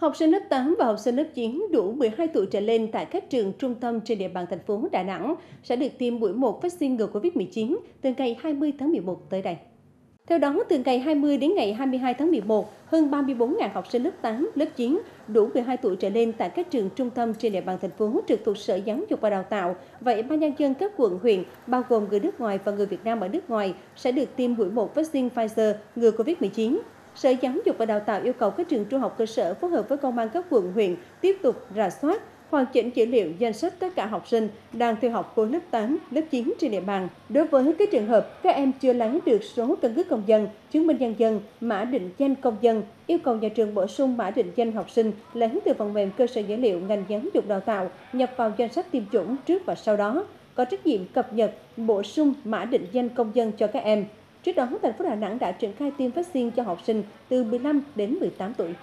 Học sinh lớp 8 và học sinh lớp 9 đủ 12 tuổi trở lên tại các trường trung tâm trên địa bàn thành phố Đà Nẵng sẽ được tiêm mũi 1 vaccine ngừa Covid-19 từ ngày 20 tháng 11 tới đây. Theo đó, từ ngày 20 đến ngày 22 tháng 11, hơn 34.000 học sinh lớp 8, lớp 9 đủ 12 tuổi trở lên tại các trường trung tâm trên địa bàn thành phố trực thuộc Sở Giáo dục và Đào tạo và Ủy ban nhân dân các quận huyện, bao gồm người nước ngoài và người Việt Nam ở nước ngoài sẽ được tiêm mũi 1 vaccine Pfizer ngừa Covid-19. Sở Giáo dục và Đào tạo yêu cầu các trường trung học cơ sở phối hợp với công an các quận huyện tiếp tục rà soát, hoàn chỉnh dữ liệu danh sách tất cả học sinh đang theo học khối lớp 8, lớp 9 trên địa bàn. Đối với các trường hợp các em chưa lấy được số căn cước công dân, chứng minh nhân dân, mã định danh công dân, yêu cầu nhà trường bổ sung mã định danh học sinh lấy từ phần mềm cơ sở dữ liệu ngành giáo dục đào tạo nhập vào danh sách tiêm chủng trước và sau đó, có trách nhiệm cập nhật, bổ sung mã định danh công dân cho các em. Trước đó, thành phố Đà Nẵng đã triển khai tiêm vaccine cho học sinh từ 15 đến 18 tuổi.